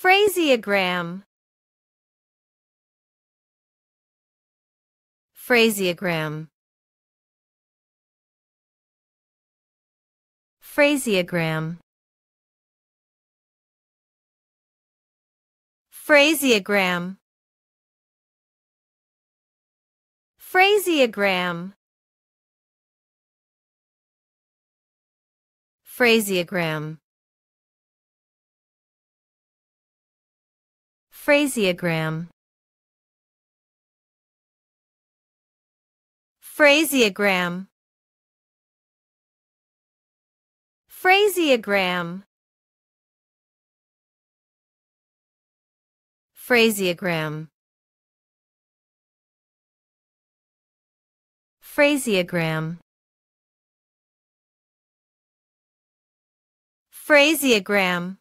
Phraseogram. Phraseogram. Phraseogram. Phraseogram. Phraseogram. Phraseogram. Phraseogram. Phraseogram. Phraseogram. Phraseogram. Phraseogram. Phraseogram.